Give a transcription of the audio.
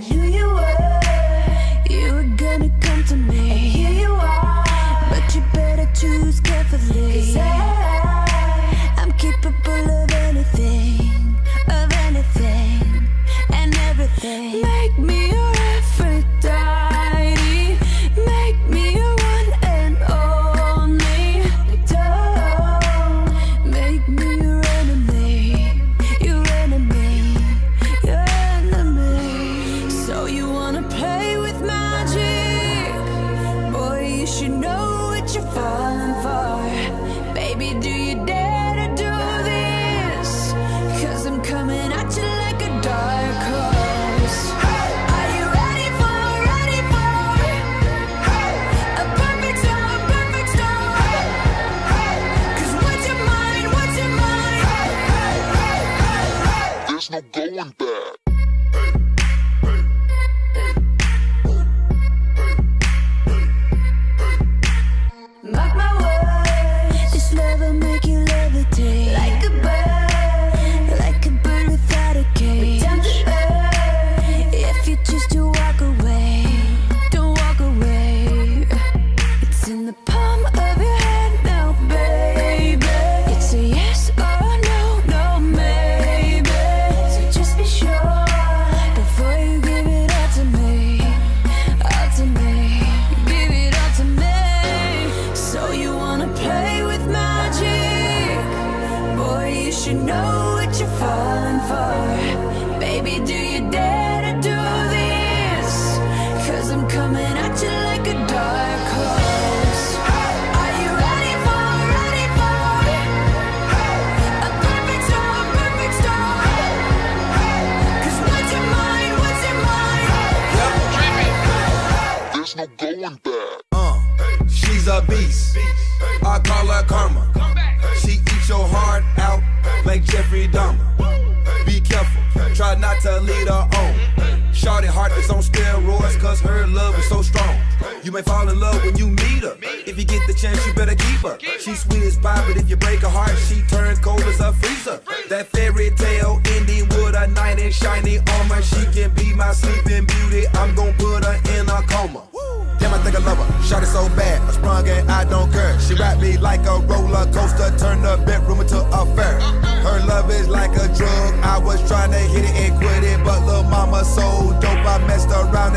you wanna play with magic? Boy, you should know what you're falling for. Baby, do you dare to do this? Cause I'm coming at you like a dark horse. Are you ready for, ready for a perfect storm, perfect storm? Cause what's your mind, what's your mind? There's no going back. You know what you're falling for. Baby, do you dare to do this? Cause I'm coming at you like a dark horse. Are you ready for, ready for a perfect storm, perfect storm? Cause what's your mind, what's your mind? There's no going back. Uh, she's a beast. I call her karma. She eats your heart out like Jeffrey Dahmer. Be careful, try not to lead her on. Shorty heart is on steroids, cause her love is so strong. You may fall in love when you meet her. If you get the chance, you better keep her. She's sweet as pie, but if you break her heart, she turns cold as a freezer. That fairy tale ending with a knight in shiny armor. She can be my sleeping beauty. I'm gonna put her in a coma. Damn, I think I love her. Shot it so bad, I sprung and I don't care. She wrapped me like a roller coaster, turned the bedroom into a fair a drug. I was trying to hit it and quit it, but little mama so dope. I messed around